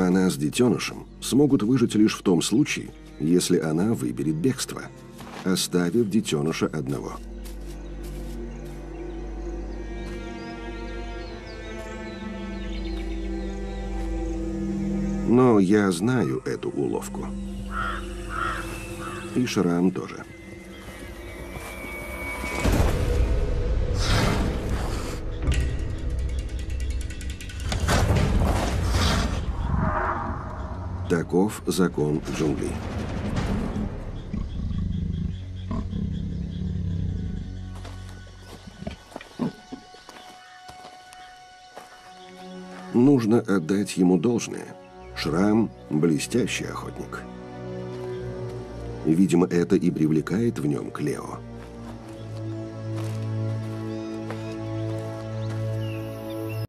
Она с детенышем смогут выжить лишь в том случае, если она выберет бегство, оставив детеныша одного. Но я знаю эту уловку. И Шрам тоже. Таков закон джунглей. Нужно отдать ему должное. Шрам – блестящий охотник. Видимо, это и привлекает в нем Клео.